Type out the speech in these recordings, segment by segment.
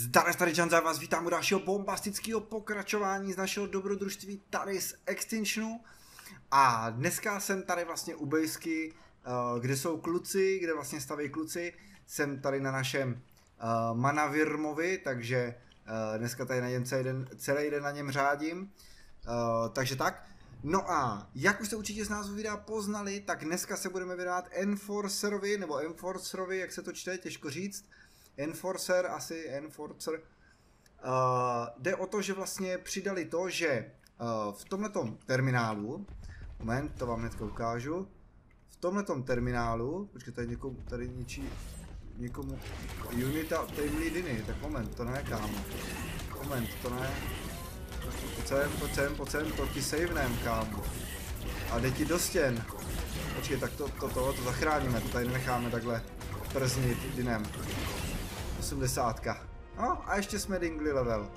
Zdar, Janza, vás vítám u dalšího bombastického pokračování z našeho dobrodružství tady z Extinctionu. A dneska jsem tady vlastně u Bejsky, uh, kde jsou kluci, kde vlastně staví kluci. Jsem tady na našem uh, Manavirmovi, takže uh, dneska tady na něm celý den, celý den na něm řádím. Takže tak. No a jak už jste určitě z názvu videa poznali, tak dneska se budeme věnovat Enforcerovi, nebo Enforcerovi, jak se to čte, těžko říct. Enforcer, asi Enforcer. Uh, jde o to, že vlastně přidali to, že uh, v tomhletom terminálu, moment, to vám hnedka ukážu, v tomhletom terminálu, počkej, tady někomu, tady ničí, někomu, unita Tamely Diny, tak moment, to ne, kámo. Moment, to ne. Pojď sem, pojď sem, pojď to ti savenem, kámo. A jde ti do stěn. Počkej, tak to, to, to, to zachráníme, to tady necháme takhle prznit dinem. 80. No a ještě jsme dingli level.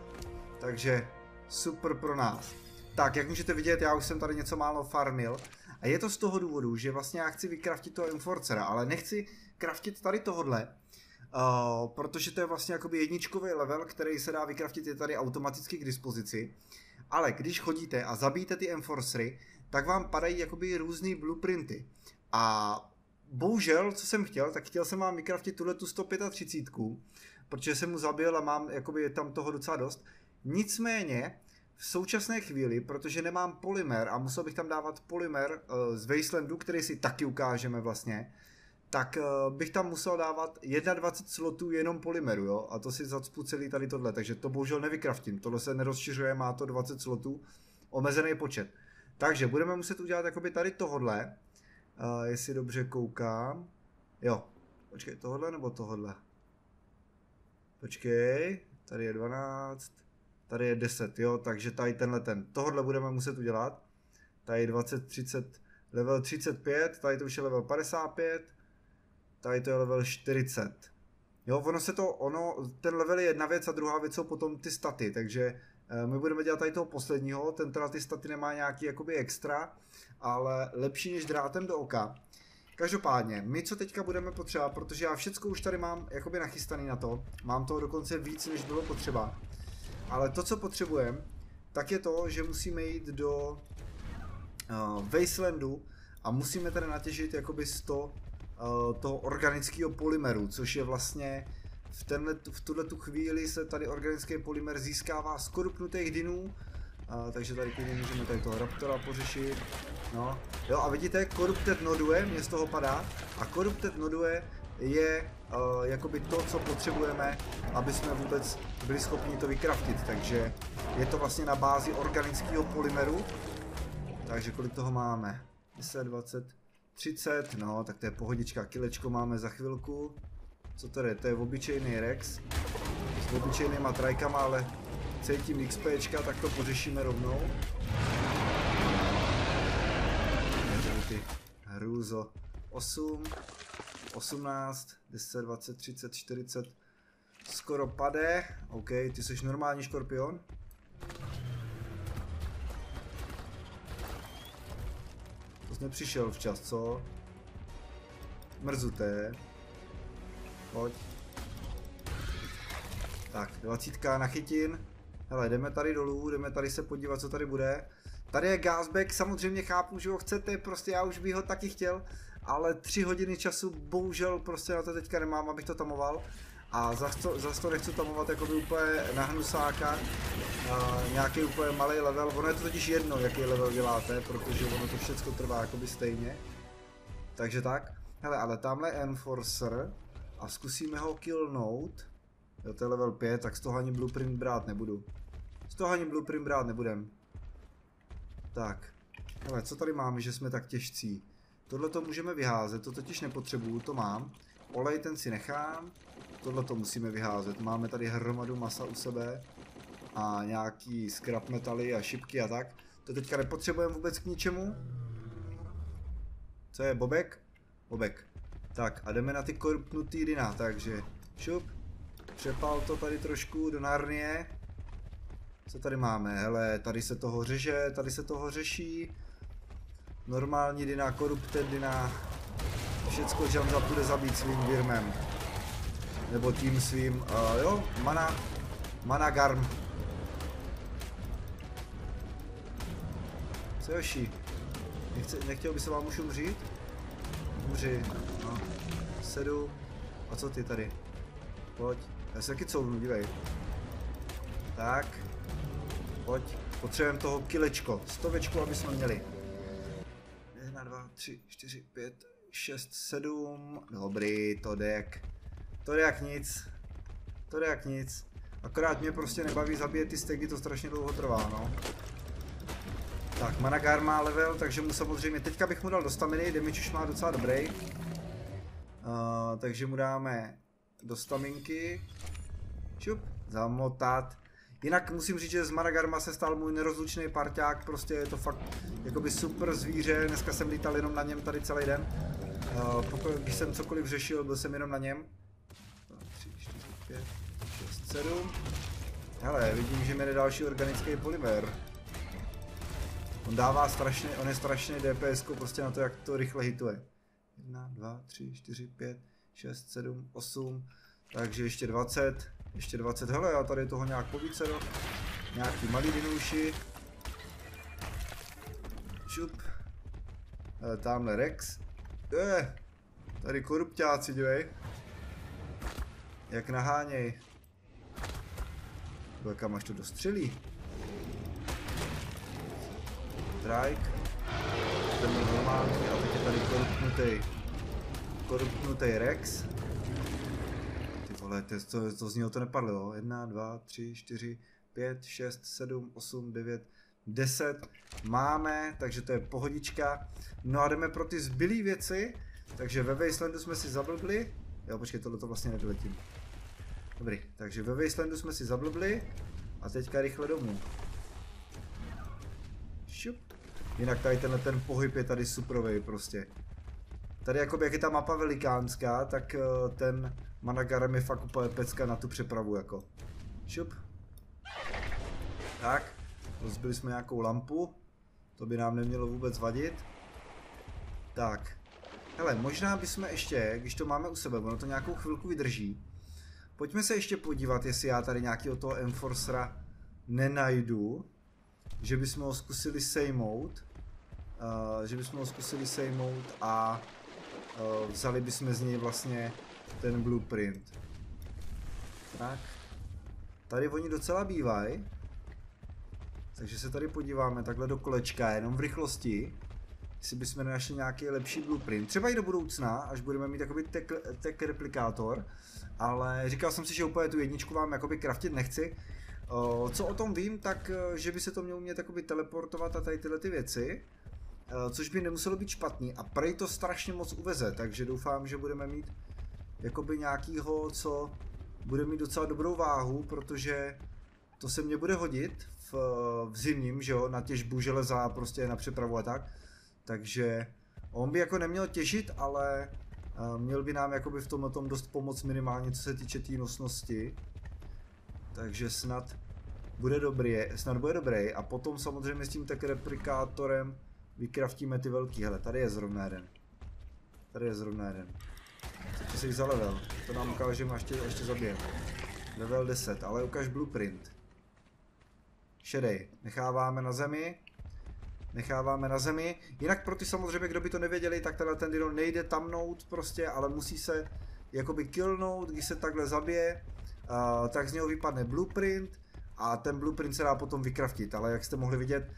Takže super pro nás. Tak, jak můžete vidět, já už jsem tady něco málo farmil. A je to z toho důvodu, že vlastně já chci vykraftit toho Enforcera, ale nechci kraftit tady tohodle, uh, protože to je vlastně jakoby jedničkový level, který se dá vykraftit, je tady automaticky k dispozici. Ale když chodíte a zabijete ty Enforcery, tak vám padají jakoby různé blueprinty. A bohužel, co jsem chtěl, tak chtěl jsem vám vykraftit tuhle tu 135, protože jsem mu zabil a mám, jakoby je tam toho docela dost. Nicméně, v současné chvíli, protože nemám polymer a musel bych tam dávat polymer uh, z Wastelandu, který si taky ukážeme vlastně, tak uh, bych tam musel dávat 21 slotů jenom polymeru, jo, a to si zacpu celý tady tohle, takže to bohužel nevykraftím, tohle se nerozšiřuje, má to 20 slotů, omezený počet. Takže budeme muset udělat jakoby tady tohodle, Uh, jestli dobře koukám. Jo, počkej, tohle nebo tohle? Počkej, tady je 12, tady je 10, jo, takže tady tenhle ten. Tohle budeme muset udělat. Tady 20, 30, level 35, tady to už je level 55, tady to je level 40. Jo, ono se to, ono, ten level je jedna věc a druhá věc jsou potom ty staty, takže my budeme dělat tady toho posledního, ten teda ty staty nemá nějaký jakoby extra, ale lepší než drátem do oka. Každopádně, my co teďka budeme potřebovat, protože já všecko už tady mám jakoby nachystaný na to, mám toho dokonce víc, než bylo potřeba, ale to, co potřebujeme, tak je to, že musíme jít do uh, Wastelandu a musíme tady natěžit jakoby 100 uh, eh, toho organického polymeru, což je vlastně v, tenhle, v tuhle tu chvíli se tady organický polymer získává z korupnutých dynů, a, takže tady klidně můžeme tady toho Raptora pořešit. No. Jo a vidíte, Corrupted Nodue mě z toho padá a Corrupted Nodue je uh, jakoby to, co potřebujeme, aby jsme vůbec byli schopni to vykraftit, takže je to vlastně na bázi organického polymeru. Takže kolik toho máme? 10, 20, 30, no tak to je pohodička, kilečko máme za chvilku. Co to je? To je obyčejný Rex. S obyčejnýma trajkama, ale cítím XPčka, tak to pořešíme rovnou. Ty hrůzo. 8, 18, 10, 20, 30, 40. Skoro pade. OK, ty jsi normální škorpion. To jsi nepřišel včas, co? Mrzuté. Pojď. Tak, dvacítka na chytin. Hele, jdeme tady dolů, jdeme tady se podívat, co tady bude. Tady je gasback, samozřejmě chápu, že ho chcete, prostě já už bych ho taky chtěl, ale tři hodiny času bohužel prostě na to teďka nemám, abych to tamoval. A zase to, to nechci tamovat jako by úplně na hnusáka, a nějaký úplně malý level, ono je to totiž jedno, jaký level děláte, protože ono to všechno trvá jakoby stejně. Takže tak. Hele, ale tamhle Enforcer, a zkusíme ho killnout. Jo, to je level 5, tak z toho ani blueprint brát nebudu. Z toho ani blueprint brát nebudem. Tak. Ale co tady máme, že jsme tak těžcí? Tohle to můžeme vyházet, to totiž nepotřebuju, to mám. Olej ten si nechám. Tohle to musíme vyházet. Máme tady hromadu masa u sebe. A nějaký scrap metaly a šipky a tak. To teďka nepotřebujeme vůbec k ničemu. Co je, Bobek? Bobek. Tak a jdeme na ty korupnutý dyna, takže šup, přepal to tady trošku do Narnie. Co tady máme? Hele, tady se toho řeže, tady se toho řeší. Normální dyna, korupted dyna. Všecko Jamza bude zabít svým virmem. nebo tím svým, uh, jo, mana, mana garm. Co Joši? Nechce, nechtěl by se vám už umřít? Umři. Sedu. A co ty tady? Pojď. Já se taky couvnu, dívej. Tak. Pojď. Potřebujeme toho kilečko. Stovečku, aby jsme měli. 1, 2, 3, 4, 5, 6, 7. Dobrý, to jde jak... To jde jak nic. To jde jak nic. Akorát mě prostě nebaví zabíjet ty stegy, to strašně dlouho trvá, no. Tak, Managar má level, takže mu samozřejmě, teďka bych mu dal do staminy, damage už má docela dobrý. Takže mu dáme do staminky. Čup, zamotat. Jinak musím říct, že z Maragarma se stal můj nerozlučný parťák, prostě je to fakt jakoby super zvíře, dneska jsem lítal jenom na něm tady celý den. Uh, pokud, když jsem cokoliv řešil, byl jsem jenom na něm. 3, 4, 5, 6, 7. Hele, vidím, že mi jde další organický polymer. On dává strašně, on je strašně DPS prostě na to, jak to rychle hituje. 1, 2, 3, 4, 5, 6, 7, 8, takže ještě 20, ještě 20, hele, já tady toho nějak povíce do, nějaký malý dinouši. Šup. Hele, tamhle Rex. Je, tady korupťáci, dívej. Jak naháněj. Kam až to dostřelí. Strike. Ten byl normální a teď je tady korupnutý, korupnutý Rex. Ty vole, to, to, to z něho to nepadlo, jo. 1, 2, 3, 4, 5, 6, 7, 8, 9, 10 máme, takže to je pohodička. No a jdeme pro ty zbylé věci, takže ve Wastelandu jsme si zablbli. Jo, počkej, tohle to vlastně nedoletím. Dobrý, takže ve Wastelandu jsme si zablbli a teďka rychle domů. Šup. Jinak tady tenhle ten pohyb je tady suprovej prostě. Tady jakoby jak je ta mapa velikánská, tak eh, ten Managarem je fakt úplně pecka na tu přepravu jako. Šup. Tak, rozbili jsme nějakou lampu. To by nám nemělo vůbec vadit. Tak. Hele, možná bychom ještě, když to máme u sebe, ono to nějakou chvilku vydrží. Pojďme se ještě podívat, jestli já tady nějakého toho Enforcera nenajdu. Že bychom ho zkusili sejmout uh, že bychom ho zkusili sejmout a vzali bychom z něj vlastně ten blueprint. Tak. Tady oni docela bývají. Takže se tady podíváme takhle do kolečka, jenom v rychlosti. Jestli bychom našli nějaký lepší blueprint. Třeba i do budoucna, až budeme mít jakoby tech, tech replikátor. Ale říkal jsem si, že úplně tu jedničku vám jakoby craftit nechci. Co o tom vím, tak že by se to mělo umět teleportovat a tady tyhle ty věci. Eh, což by nemuselo být špatný a prej to strašně moc uveze, takže doufám, že budeme mít jakoby nějakýho, co bude mít docela dobrou váhu, protože to se mně bude hodit v, v zimním, že jo, na těžbu železa, prostě na přepravu a tak. Takže on by jako neměl těžit, ale uh, měl by nám jakoby v tomhle tom dost pomoct minimálně, co se týče té tý nosnosti. Takže snad bude dobrý, snad bude dobrý a potom samozřejmě s tím tak replikátorem vykraftíme ty velký. Hele, tady je zrovna jeden. Tady je zrovna jeden. Co jsi za level? To nám ukáže, že ještě, ještě zabijem. Level 10, ale ukáž blueprint. Šedej. Necháváme na zemi. Necháváme na zemi. Jinak pro ty samozřejmě, kdo by to nevěděli, tak tenhle ten dino nejde tamnout prostě, ale musí se jakoby killnout, když se takhle zabije, uh, tak z něho vypadne blueprint a ten blueprint se dá potom vykraftit, ale jak jste mohli vidět,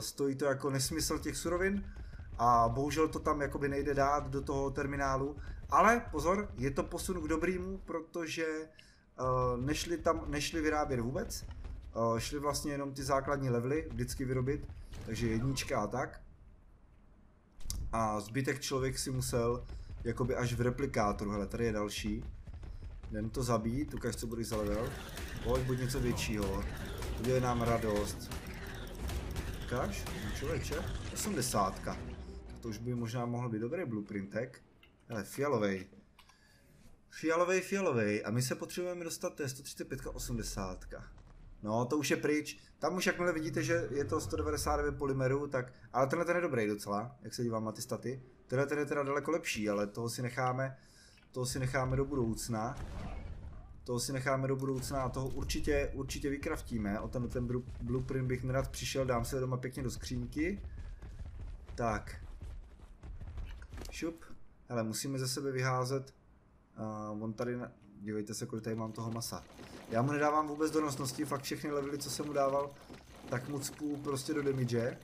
stojí to jako nesmysl těch surovin a bohužel to tam jakoby nejde dát do toho terminálu. Ale pozor, je to posun k dobrýmu, protože uh, nešli tam, nešli vyrábět vůbec, uh, šli vlastně jenom ty základní levely vždycky vyrobit, takže jednička a tak. A zbytek člověk si musel jakoby až v replikátoru, hele tady je další. Jdem to zabít, ukaž co bude za level. Pojď, buď něco většího. Udělej nám radost říkáš? Člověče, 80. To už by možná mohl být dobrý blueprintek. Ale fialovej. Fialovej, fialovej. A my se potřebujeme dostat, to je 135, 80. No, to už je pryč. Tam už jakmile vidíte, že je to 199 polymerů, tak... Ale tenhle ten je dobrý docela, jak se dívám na ty staty. Tenhle ten je teda daleko lepší, ale toho si necháme. toho si necháme do budoucna. Toho si necháme do budoucna a toho určitě, určitě vykraftíme. O tenhle ten blueprint bych nerad přišel, dám ho doma pěkně do skřínky. Tak. Šup. Hele, musíme ze sebe vyházet. Uh, on tady, na... dívejte se, kolik tady mám toho masa. Já mu nedávám vůbec do nosnosti, fakt všechny levely, co jsem mu dával, tak mu cpu prostě do damage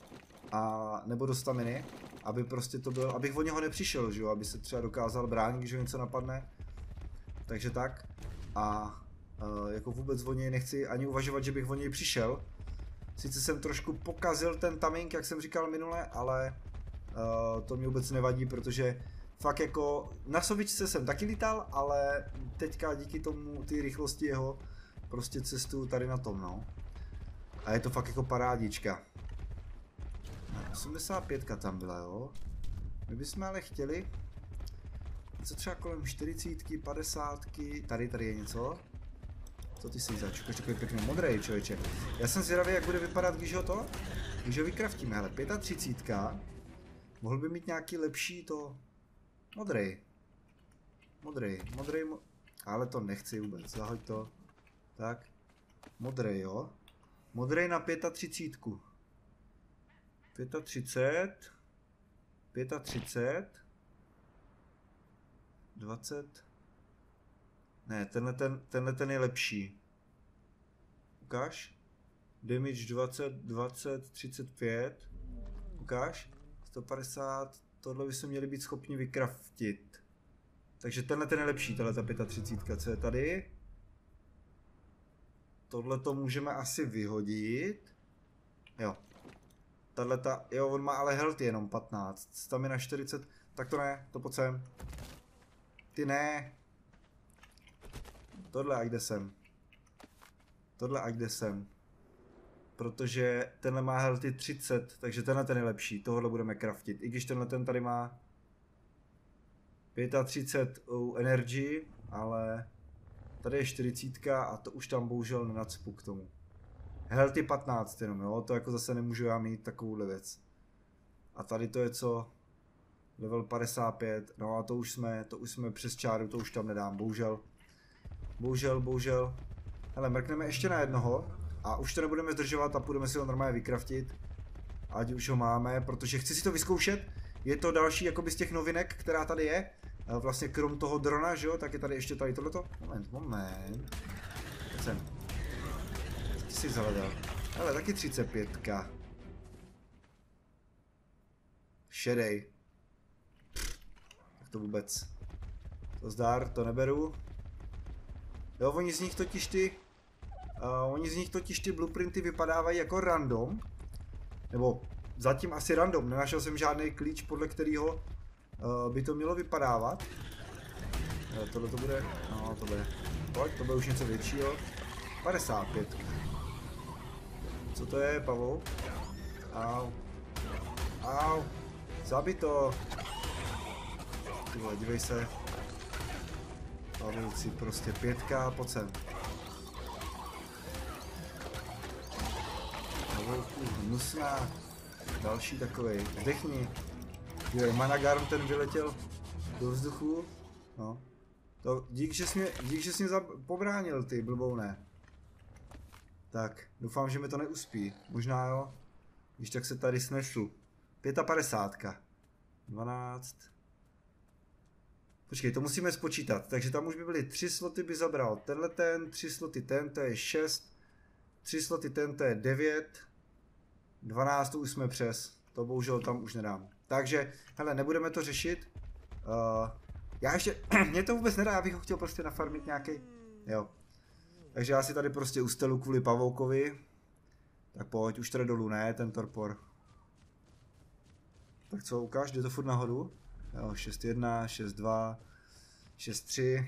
a nebo do staminy, aby prostě to byl, abych od něho nepřišel, že jo, aby se třeba dokázal bránit, když ho něco napadne. Takže tak. A uh, jako vůbec o něj nechci ani uvažovat, že bych o něj přišel. Sice jsem trošku pokazil ten taming, jak jsem říkal minule, ale uh, to mi vůbec nevadí, protože fakt jako na sovičce jsem taky lítal, ale teďka díky tomu, ty rychlosti jeho, prostě cestu tady na tom, no. A je to fakt jako parádička. 85 tam byla, jo. My bychom ale chtěli co třeba kolem 40, 50, tady, tady je něco. Co ty si zač? Ukaž takový pěkný modrý člověče. Já jsem zvědavý, jak bude vypadat, když ho to, když ho vykraftíme. Hele, 35. Mohl by mít nějaký lepší to, modrý. Modrý, modrý, mo ale to nechci vůbec, zahoď to. Tak, modrý, jo. Modrý na 35. 35. 35. 20. Ne, tenhle ten, tenhle ten je lepší. Ukáž? Damage 20, 20, 35. Ukáž? 150. Tohle by se měli být schopni vykraftit. Takže tenhle ten je lepší, tahle ta 35, co je tady. Tohle to můžeme asi vyhodit. Jo. Tahle ta, jo, on má ale health jenom 15. Stamina 40, tak to ne, to pojď sem. Ty ne. Tohle ať jde sem. Tohle ať jde sem. Protože tenhle má healthy 30, takže tenhle ten je lepší. Tohle budeme craftit. I když tenhle ten tady má 35 energy, ale tady je 40 a to už tam bohužel nenacpu k tomu. Healthy 15 jenom, jo, to jako zase nemůžu já mít takovouhle věc. A tady to je co? Level 55, no a to už jsme, to už jsme přes čáru, to už tam nedám, bohužel. Bohužel, bohužel. Hele, mrkneme ještě na jednoho a už to nebudeme zdržovat a půjdeme si ho normálně vykraftit. Ať už ho máme, protože chci si to vyzkoušet. Je to další jakoby z těch novinek, která tady je. Vlastně krom toho drona, že jo, tak je tady ještě tady tohleto. Moment, moment. Teď jsem. Co jsi zhledal? Ale taky 35. Šedej to vůbec. To zdár, to neberu. Jo, oni z nich totiž ty... Uh, oni z nich totiž ty blueprinty vypadávají jako random. Nebo zatím asi random, nenašel jsem žádný klíč, podle kterého uh, by to mělo vypadávat. Jo, tohle to bude, no to bude, pojď, to bude už něco většího. 55. Co to je, Pavou? Au. Au. Zabito. Ty vole, dívej se. Pavouci prostě pětka, pojď sem. Pavouku, hnusná. Další takový. Zdechni. Dívej, Managarm ten vyletěl do vzduchu. No. To, dík, že jsi mě, dík, že jsi mě pobránil, ty blboune. Tak, doufám, že mi to neuspí. Možná jo. Když tak se tady snesu. 55. 12. Počkej, to musíme spočítat. Takže tam už by byly tři sloty by zabral tenhle ten, tři sloty ten, to je 6, tři sloty ten, to je 9, 12 to už jsme přes. To bohužel tam už nedám. Takže, hele, nebudeme to řešit. Uh, já ještě, mě to vůbec nedá, já bych ho chtěl prostě nafarmit nějaký. Jo. Takže já si tady prostě ustelu kvůli pavoukovi. Tak pojď, už tady dolů, ne, ten torpor. Tak co, ukáž, jde to furt nahoru? Jo, 6-1, 6-2, 6-3.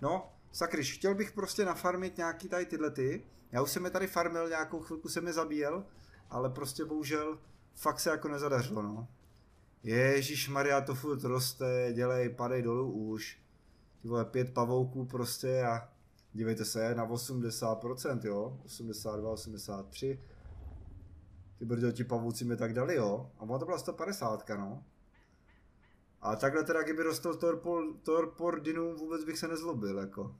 No, sakryš, chtěl bych prostě nafarmit nějaký tady tyhle ty. Já už jsem je tady farmil, nějakou chvilku jsem je zabíjel, ale prostě bohužel fakt se jako nezadařilo, no. Ježíš Maria, to furt roste, dělej, padej dolů už. Ty vole, pět pavouků prostě a dívejte se, na 80%, jo, 82, 83. Ty brďo, ti pavouci mi tak dali, jo. A ono to byla 150, no. A takhle teda, kdyby rostl torpor, torpordinum, vůbec bych se nezlobil, jako.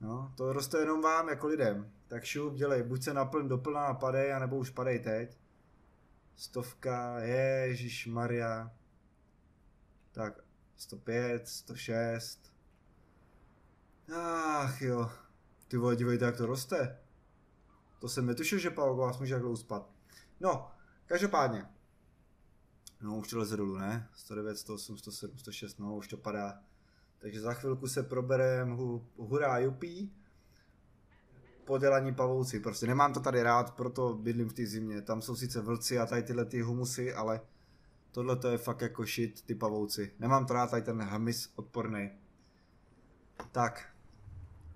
No, to roste jenom vám, jako lidem. Tak šup, dělej, buď se naplň doplná a padej, anebo už padej teď. Stovka, Ježíš Maria. Tak, 105, 106. Ach jo. Ty vole, dívejte, jak to roste. To jsem netušil, že vás může takhle uspat. No, každopádně. No, už to leze dolů, ne? 109, 108, 107, 106, no, už to padá. Takže za chvilku se proberem hu, hurá jupí. Podělaní pavouci, prostě nemám to tady rád, proto bydlím v té zimě. Tam jsou sice vlci a tady tyhle ty humusy, ale tohle to je fakt jako shit, ty pavouci. Nemám to rád, tady ten hmyz odporný. Tak,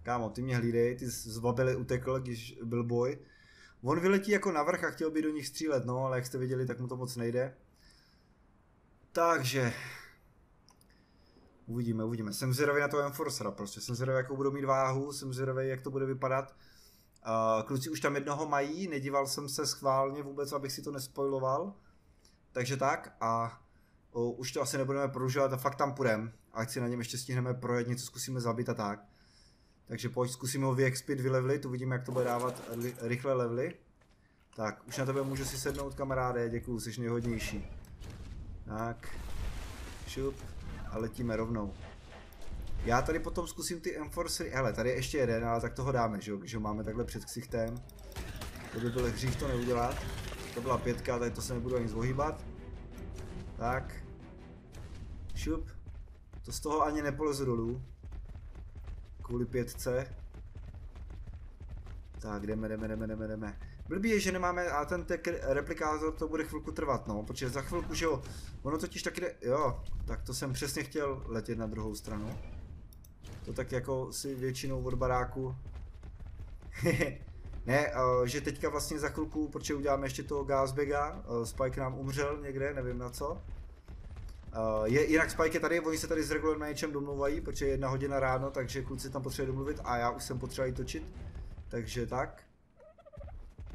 kámo, ty mě hlídej, ty z babily utekl, když byl boj. On vyletí jako navrch a chtěl by do nich střílet, no, ale jak jste viděli, tak mu to moc nejde. Takže, uvidíme, uvidíme. Jsem zvědavý na toho Enforcera, prostě jsem zvědavý, jakou budou mít váhu, jsem zvědavý, jak to bude vypadat. Uh, kluci už tam jednoho mají, nedíval jsem se schválně vůbec, abych si to nespoiloval. Takže tak a uh, už to asi nebudeme prodlužovat a fakt tam půjdeme. Ať si na něm ještě stihneme projet, něco zkusíme zabít a tak. Takže pojď, zkusíme ho vyexpit, vylevlit, uvidíme, jak to bude dávat rychle levely. Tak, už na tebe můžu si sednout, kamaráde, děkuju, jsi nejhodnější. Tak, šup a letíme rovnou. Já tady potom zkusím ty Enforcery, hele, tady je ještě jeden, ale tak toho dáme, že jo, když ho máme takhle před ksichtem. To by byl hřích to neudělat. To byla pětka, tady to se nebudu ani zvohýbat. Tak. Šup. To z toho ani nepolezu dolů. Kvůli pětce. Tak, jdeme, jdeme, jdeme, jdeme, jdeme. Blbý je, že nemáme, a ten replikátor to bude chvilku trvat, no, protože za chvilku, že jo, ono totiž taky jde, jo, tak to jsem přesně chtěl letět na druhou stranu. To tak jako si většinou od baráku. ne, uh, že teďka vlastně za chvilku, protože uděláme ještě toho Gasbega, uh, Spike nám umřel někde, nevím na co. Uh, je, jinak Spike je tady, oni se tady s Regular Managem domluvají, protože je jedna hodina ráno, takže kluci tam potřebují domluvit a já už jsem potřeboval točit. Takže tak.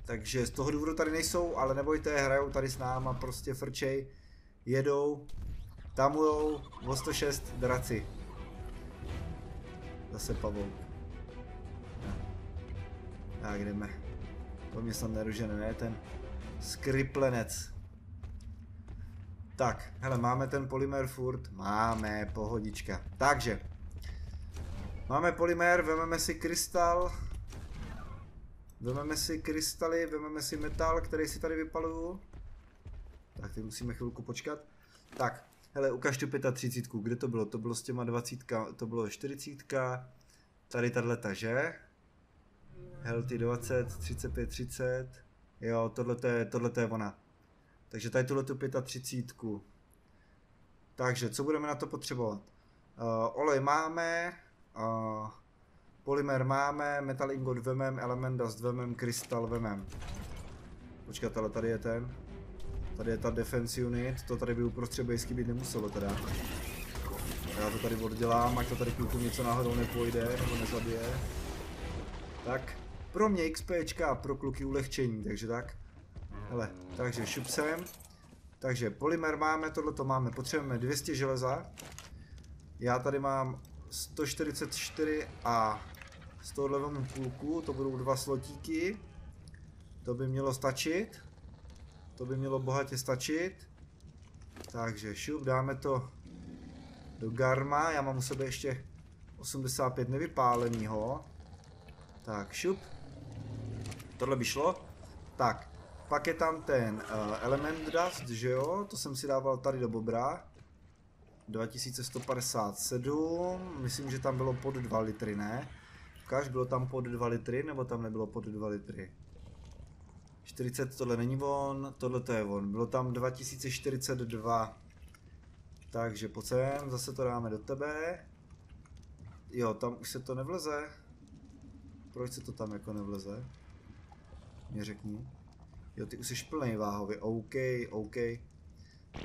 Takže z toho důvodu tady nejsou, ale nebojte, hrajou tady s náma, prostě frčej, jedou, tamujou o 106 draci. Zase pavouk. Tak jdeme. To mě snad neružené, ne? Ten skriplenec. Tak, hele, máme ten polymer furt? Máme, pohodička. Takže, máme polymer, vezmeme si krystal, vezmeme si krystaly, vezmeme si metal, který si tady vypaluju. Tak, teď musíme chvilku počkat. Tak, hele, ukaž tu 35, kde to bylo? To bylo s těma 20, to bylo 40, tady tato, že? Healthy 20, 35, 30, jo, tohle je, tohle je ona. Takže tady tuhle tu 35. Takže, co budeme na to potřebovat? Uh, olej máme, uh, polymer máme, metal ingot vemem, element dust vemem, krystal vemem. Počkat, ale tady je ten. Tady je ta defense unit, to tady by uprostřed bejsky být nemuselo teda. Já to tady oddělám, ať to tady klukům něco náhodou nepojde, nebo nezabije. Tak, pro mě XPčka pro kluky ulehčení, takže tak. Hele, takže šup sem. Takže polymer máme, tohle to máme, potřebujeme 200 železa. Já tady mám 144 a z tohohle vemu půlku, to budou dva slotíky. To by mělo stačit. To by mělo bohatě stačit. Takže šup, dáme to do garma, já mám u sebe ještě 85 nevypálenýho. Tak, šup. Tohle by šlo. Tak, pak je tam ten uh, Element Dust, že jo, to jsem si dával tady do bobra. 2157, myslím, že tam bylo pod 2 litry, ne? Ukáž, bylo tam pod 2 litry, nebo tam nebylo pod 2 litry? 40, tohle není on, tohle to je on. Bylo tam 2042. Takže pojď sem, zase to dáme do tebe. Jo, tam už se to nevleze. Proč se to tam jako nevleze? Mě řekni. Jo, ty už jsi plný váhově, OK, OK.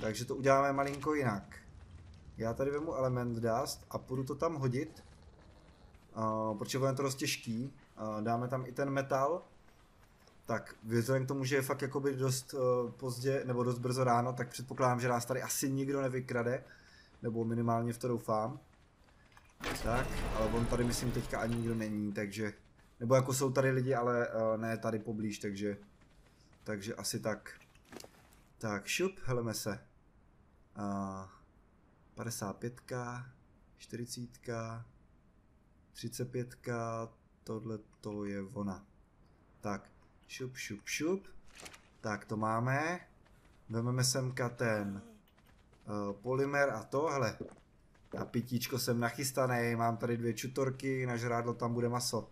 Takže to uděláme malinko jinak. Já tady vemu element dust a půjdu to tam hodit. Uh, protože je to dost těžký. Uh, dáme tam i ten metal. Tak vzhledem k tomu, že je fakt jakoby dost uh, pozdě, nebo dost brzo ráno, tak předpokládám, že nás tady asi nikdo nevykrade. Nebo minimálně v to doufám. Tak, ale on tady myslím teďka ani nikdo není, takže... Nebo jako jsou tady lidi, ale uh, ne tady poblíž, takže... Takže asi tak. Tak, šup, heleme se. Uh, 55, 40, 35, tohle to je ona. Tak, šup, šup, šup. Tak, to máme. Vememe semka ten uh, polymer a to, hele. A pitíčko jsem nachystaný, mám tady dvě čutorky, na žrádlo tam bude maso.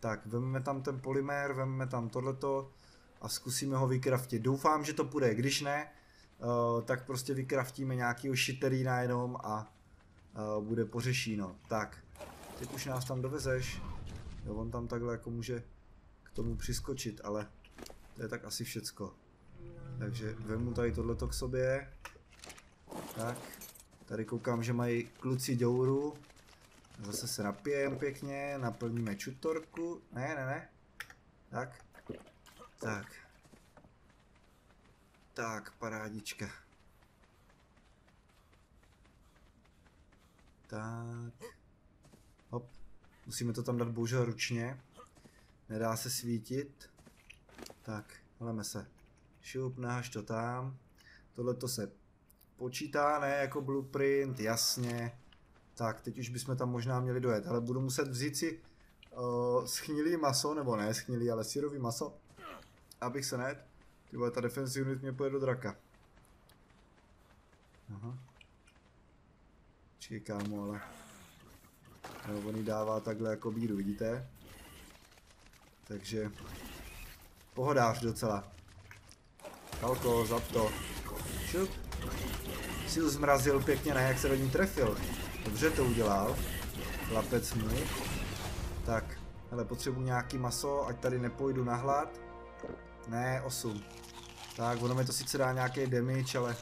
Tak, vezmeme tam ten polymer, vezmeme tam tohleto a zkusíme ho vykraftit. Doufám, že to půjde, když ne, uh, tak prostě vykraftíme nějakýho šiterína jenom a uh, bude pořešíno. Tak, teď už nás tam dovezeš. Jo, on tam takhle jako může k tomu přiskočit, ale to je tak asi všecko. Takže vemu tady tohleto k sobě. Tak, tady koukám, že mají kluci děuru. Zase se napijem pěkně, naplníme čutorku. Ne, ne, ne. Tak. Tak. Tak, parádička. Tak. Hop. Musíme to tam dát bohužel ručně. Nedá se svítit. Tak, hleme se. Šup, nahaž to tam. Tohle to se počítá, ne, jako blueprint, jasně. Tak, teď už bychom tam možná měli dojet, ale budu muset vzít si uh, schnilý maso, nebo ne schnilý, ale syrový maso, abych se net. Ty ta defensive unit mě pojede do draka. Aha. Čekaj, kámo, ale... No, on dává takhle jako bíru, vidíte? Takže... Pohodář docela. Kalko, zap to. Šup. Si zmrazil pěkně, ne, jak se do ní trefil. Dobře to udělal. Lapec můj. Tak, ale potřebuji nějaký maso, ať tady nepojdu na hlad. Ne, 8. Tak, ono mi to sice dá nějaký damage, ale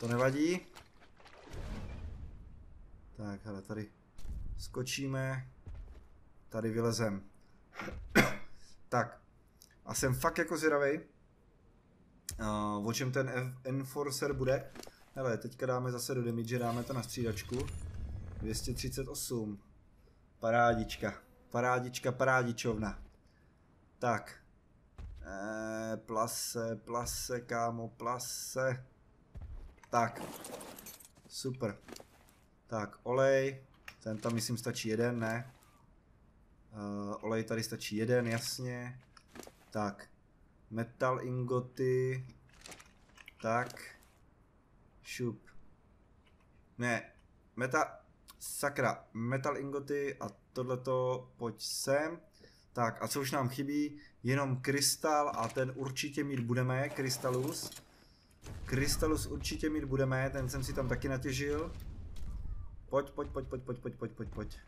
to nevadí. Tak, hele, tady skočíme. Tady vylezem. tak, a jsem fakt jako zvědavej, uh, o čem ten Enforcer bude. Hele, teďka dáme zase do damage, dáme to na střídačku. 238. Parádička. Parádička, parádičovna. Tak. Eee, plase, plase, kámo, plase. Tak. Super. Tak, olej. Ten tam myslím stačí jeden, ne? Uh, olej tady stačí jeden, jasně. Tak. Metal ingoty. Tak. Šup. Ne. Meta... Sakra. Metal ingoty a tohleto pojď sem. Tak a co už nám chybí? Jenom krystal a ten určitě mít budeme. Krystalus. Krystalus určitě mít budeme, ten jsem si tam taky natěžil. Pojď, pojď, pojď, pojď, pojď, pojď, pojď, pojď, pojď.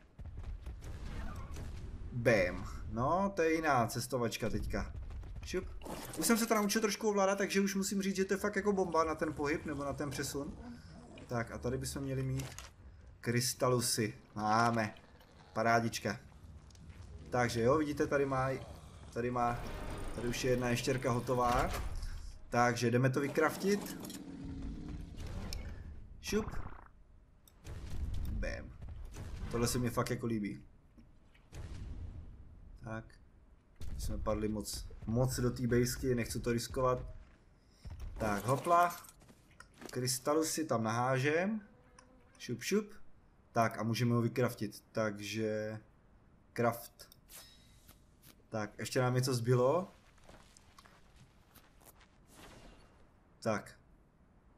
Bam. No, to je jiná cestovačka teďka. Šup. Už jsem se to naučil trošku ovládat, takže už musím říct, že to je fakt jako bomba na ten pohyb nebo na ten přesun. Tak a tady bychom měli mít krystalusy. Máme. Parádička. Takže jo, vidíte, tady má, tady má, tady už je jedna ještěrka hotová. Takže jdeme to vykraftit. Šup. Tohle se mi fakt jako líbí. Tak. Jsme padli moc, moc do té bejsky, nechci to riskovat. Tak, hopla. Krystalu si tam nahážem. Šup, šup. Tak a můžeme ho vykraftit. Takže... Craft. Tak, ještě nám něco zbylo. Tak.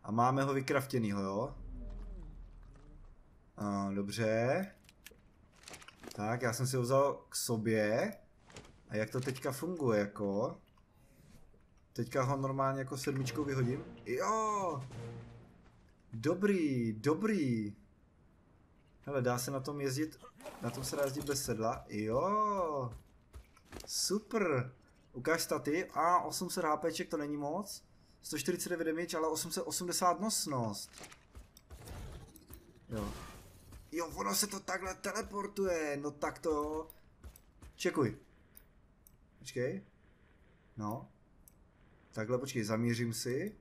A máme ho vykraftěnýho, jo? A, dobře. Tak, já jsem si ho vzal k sobě. A jak to teďka funguje, jako? Teďka ho normálně jako sedmičkou vyhodím. Jo! Dobrý, dobrý. Hele, dá se na tom jezdit, na tom se dá jezdit bez sedla. Jo! Super! Ukáž staty. A 800 HP, to není moc. 149 damage, ale 880 nosnost. Jo. Jo, ono se to takhle teleportuje. No tak to Čekuj. Počkej. No. Takhle, počkej, zamířím si.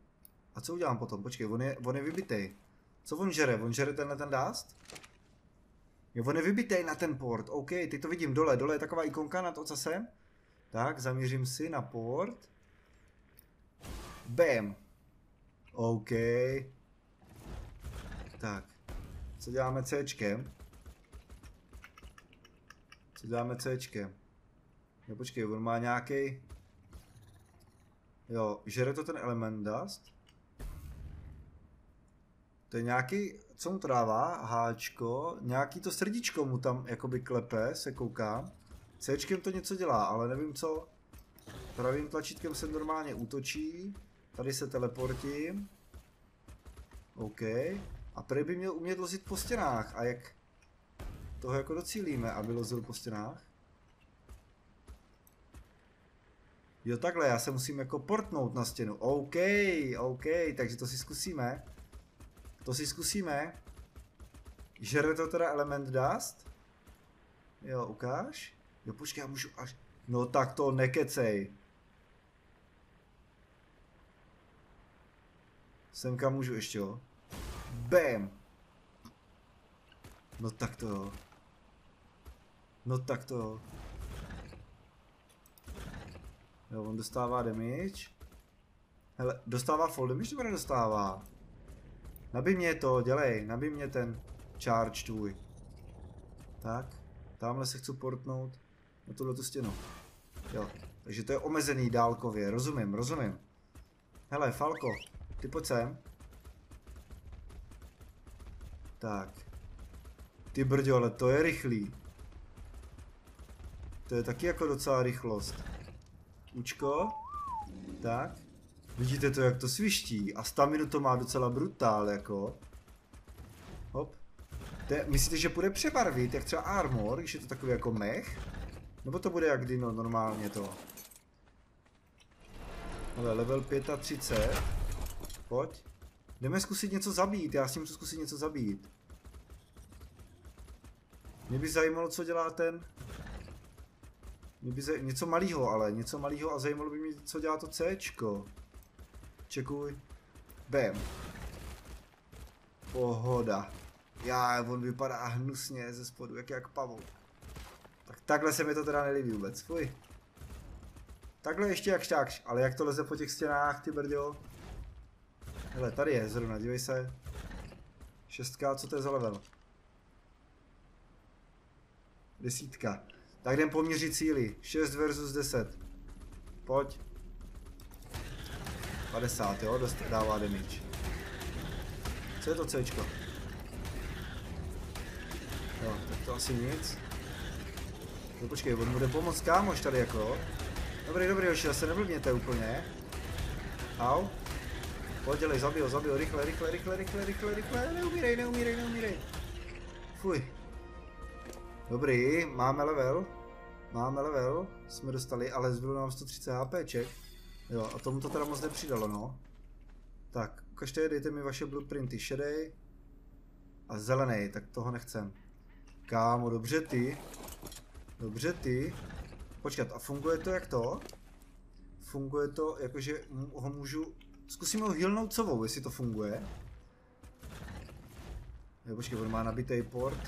A co udělám potom? Počkej, on je, on je vybitej. Co on žere? On žere tenhle ten dust? Jo, on je vybitej na ten port. OK, teď to vidím dole. Dole je taková ikonka nad ocasem. Tak, zaměřím si na port. Bam. OK. Tak. Co děláme Cčkem? Co děláme Cčkem? No počkej, on má nějaký. Jo, žere to ten element dust? To je nějaký, co mu to? Háčko, nějaký to srdíčko mu tam jakoby klepe, se koukám. Cčkem to něco dělá, ale nevím co. Pravým tlačítkem se normálně útočí. Tady se teleportím. OK. A prý by měl umět lozit po stěnách. A jak toho jako docílíme, aby lozil po stěnách? Jo takhle, já se musím jako portnout na stěnu. OK, OK, takže to si zkusíme. To si zkusíme. Žere to teda element dust? Jo, ukáž. Jo, počkej, já můžu až... No tak to nekecej. Semka můžu ještě, jo. Bam! No tak to jo. No tak to jo. Jo, on dostává damage. Hele, dostává full damage nebo nedostává? Nabij mě to, dělej, nabij mě ten charge tvůj. Tak, tamhle se chci portnout na tuhle tu stěnu. Jo, takže to je omezený dálkově, rozumím, rozumím. Hele, Falko, ty pojď sem. Tak. Ty brďo, ale to je rychlý. To je taky jako docela rychlost. Učko. Tak. Vidíte to, jak to sviští. A staminu to má docela brutál, jako. Hop. je, myslíte, že bude přebarvit, jak třeba armor, když je to takový jako mech? Nebo to bude jak dino, normálně to? Ale level 35. Pojď. Jdeme zkusit něco zabít, já s tím chci zkusit něco zabít. Mě by zajímalo, co dělá ten... Mě by zaj... Něco malého, ale něco malého a zajímalo by mě, co dělá to Cčko. Čekuj. Bam. Pohoda. Já, on vypadá hnusně ze spodu, jak jak pavouk. Tak takhle se mi to teda nelíbí vůbec, fuj. Takhle ještě jak šťákš, ale jak to leze po těch stěnách, ty brďo. Hele, tady je zrovna, dívej se. Šestka, co to je za level? Desítka. Tak jdem poměřit síly. 6 versus 10. Pojď. 50, jo, dost dává damage. Co je to C? Jo, tak to asi nic. No počkej, on bude pomoct kámoš tady jako. Dobrý, dobrý, hoši, se neblbněte úplně. Au. Pojď, dělej, zabij ho, zabij ho, rychle, rychle, rychle, rychle, rychle, rychle, neumírej, neumírej, neumírej. Fuj. Dobrý, máme level. Máme level, jsme dostali, ale zbylo nám 130 HPček. Jo, a tomu to teda moc nepřidalo, no. Tak, ukažte, dejte mi vaše blueprinty, šedej a zelený, tak toho nechcem. Kámo, dobře ty. Dobře ty. Počkat, a funguje to jak to? Funguje to, jakože ho můžu... Zkusíme ho healnout covou, jestli to funguje. Jo, počkej, on má nabitý port.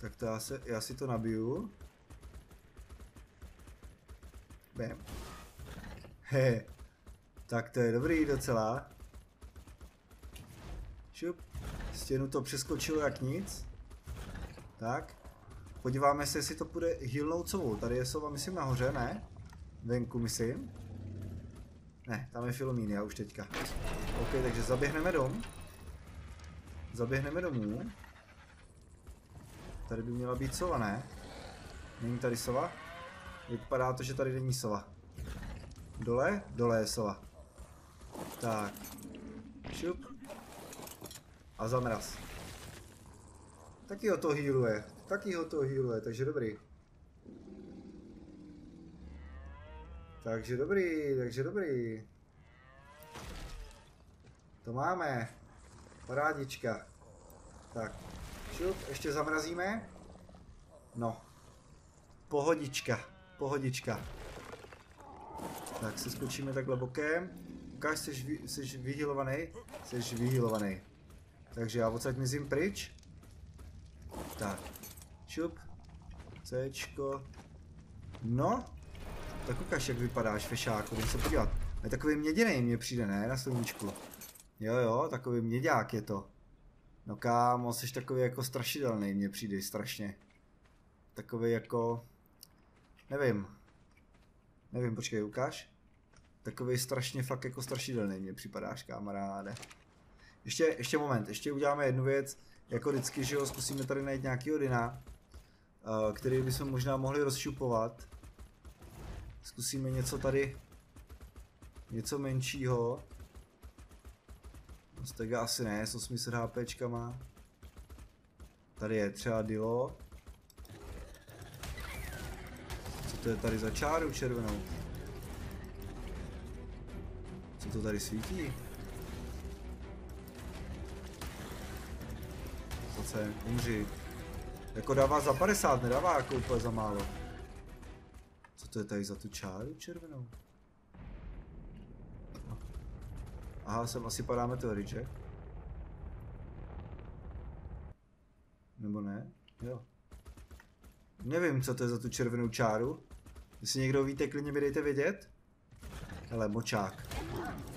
Tak to já, se, já si to nabiju. Bam. He. Tak to je dobrý docela. Šup. Stěnu to přeskočilo jak nic. Tak. Podíváme se, jestli to půjde healnout sovou. Tady je sova, myslím, nahoře, ne? Venku, myslím. Ne, tam je Filomín, já už teďka. OK, takže zaběhneme dom. Zaběhneme domů. Tady by měla být sova, ne? Není tady sova? Vypadá to, že tady není sova. Dole? Dole je sova. Tak. Šup. A zamraz. Taky ho to healuje. Taky ho to healuje, takže dobrý. Takže dobrý, takže dobrý. To máme. Parádička. Tak, šup, ještě zamrazíme. No. Pohodička, pohodička. Tak se skočíme takhle bokem. Ukáž, jsi, jsi vyhýlovaný? Jsi vyhýlovaný. Takže já odsaď mizím pryč. Tak. Čup. Cčko. No. Tak ukáž, jak vypadáš, fešáku, jdem se podívat. Je takový měděný mě přijde, ne, na sluníčku. Jo, jo, takový měďák je to. No kámo, jsi takový jako strašidelný, mně přijde strašně. Takový jako... Nevím. Nevím, počkej, ukáž. Takový strašně fakt jako strašidelný mě připadáš, kamaráde. Ještě, ještě moment, ještě uděláme jednu věc. Jako vždycky, že jo, zkusíme tady najít nějaký Odina, uh, který bychom možná mohli rozšupovat. Zkusíme něco tady, něco menšího. Stega asi ne, s 800 HPčkama. Tady je třeba Dilo. Co to je tady za čáru červenou? Co to tady svítí? Co se, umři. Jako dává za 50, nedává jako úplně za málo. To je tady za tu čáru červenou? Aha, sem asi padá meteorit, že? Nebo ne? Jo. Nevím, co to je za tu červenou čáru. Jestli někdo víte, klidně mi dejte vědět. Hele, močák.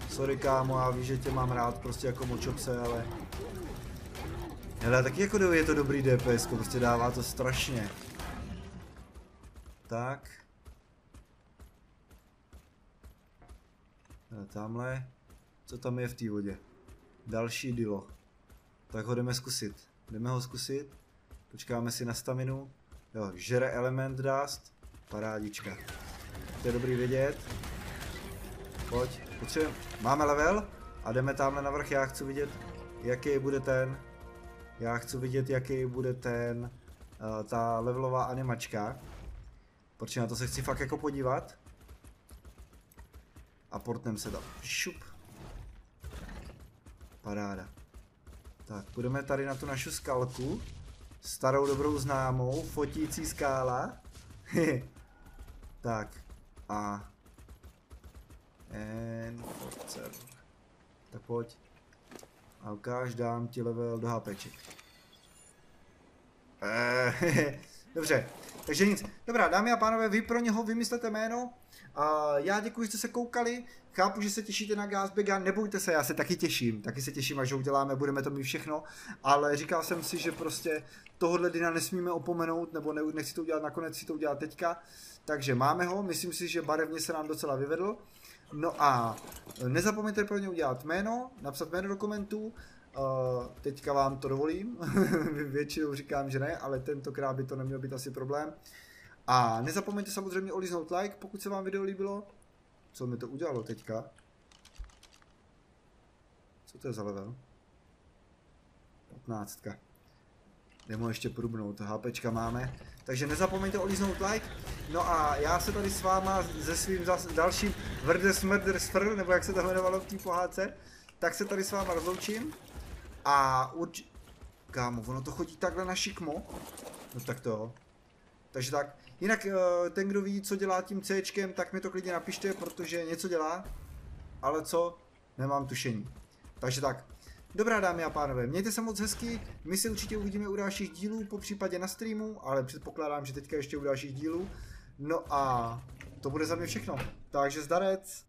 Sorry kámo, já víš, že tě mám rád prostě jako močopse, ale... Hele, taky jako je to dobrý DPS, prostě dává to strašně. Tak. Hele, tamhle. Co tam je v té vodě? Další dilo. Tak ho jdeme zkusit. Jdeme ho zkusit. Počkáme si na staminu. Jo, žere element dust. Parádička. To je dobrý vědět. Pojď, potřebujeme. Máme level a jdeme tamhle na vrch. Já chci vidět, jaký bude ten. Já chci vidět, jaký bude ten. Uh, ta levelová animačka. Protože na to se chci fakt jako podívat. A portnem se tam. Šup. Paráda. Tak, půjdeme tady na tu našu skalku. Starou dobrou známou, fotící skála. tak, a... Tak pojď. A ukáž, dám ti level do HPček. Eh, Dobře, takže nic. Dobrá, dámy a pánové, vy pro něho vymyslete jméno. A já děkuji, že jste se koukali. Chápu, že se těšíte na Gasbega, nebojte se, já se taky těším. Taky se těším, až ho uděláme, budeme to mít všechno. Ale říkal jsem si, že prostě tohohle dina nesmíme opomenout, nebo ne, nechci to udělat nakonec, si to udělat teďka. Takže máme ho, myslím si, že barevně se nám docela vyvedl. No a nezapomeňte pro ně udělat jméno, napsat jméno do komentů, Uh, teďka vám to dovolím, většinou říkám, že ne, ale tentokrát by to neměl být asi problém. A nezapomeňte samozřejmě oliznout like, pokud se vám video líbilo. Co mi to udělalo teďka? Co to je za level? 15. Jdeme ještě průbnout, HPčka máme. Takže nezapomeňte olíznout like. No a já se tady s váma se svým dalším Verdes Murders Fr, nebo jak se to jmenovalo v té pohádce, tak se tady s váma rozloučím. A urč... Kámo, ono to chodí takhle na šikmo. No tak to. Takže tak. Jinak eh, ten, kdo ví, co dělá tím C, tak mi to klidně napište, protože něco dělá. Ale co? Nemám tušení. Takže tak. Dobrá dámy a pánové, mějte se moc hezky, my se určitě uvidíme u dalších dílů, po případě na streamu, ale předpokládám, že teďka ještě u dalších dílů. No a to bude za mě všechno. Takže zdarec.